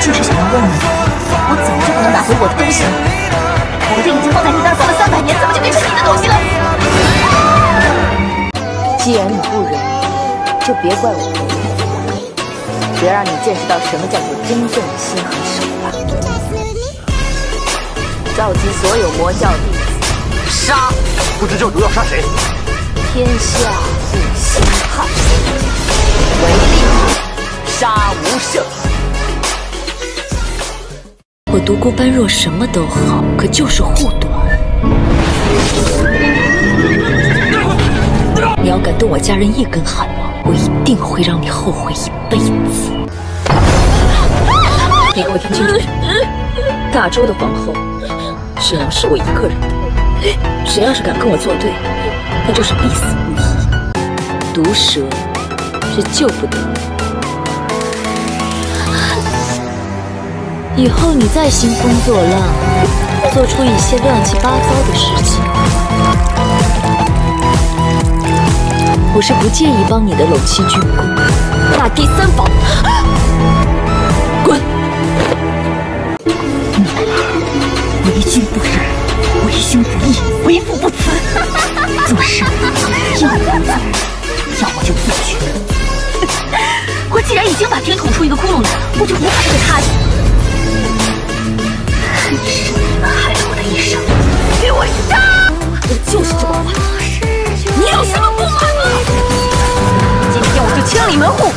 就是想要问你，我怎么就不能拿回我的东西了？我的已经放在你那儿放了三百年，怎么就变成你的东西了？既然你不忍，就别怪我不义，别让你见识到什么叫做真正的心狠手辣。召集所有魔教弟子，杀！不知教主要杀谁？天下不兴汉，唯利杀无赦。独孤般若什么都好，可就是护短。你要敢动我家人一根汗毛，我一定会让你后悔一辈子。你给我听清楚，大周的皇后，沈阳是我一个人的。谁要是敢跟我作对，那就是必死无疑。毒蛇是救不得以后你再兴风作浪，做出一些乱七八糟的事情，我是不介意帮你的陇西军功那第三宝。滚！为君不仁，为兄不义，为父不慈。做事要么认错，要么就自取。我既然已经把天捅出一个窟窿来了，我就不怕这个差距。是你们害了我的一生，给我杀！我就是这么坏，你有什么不满吗？今天我就清理门户。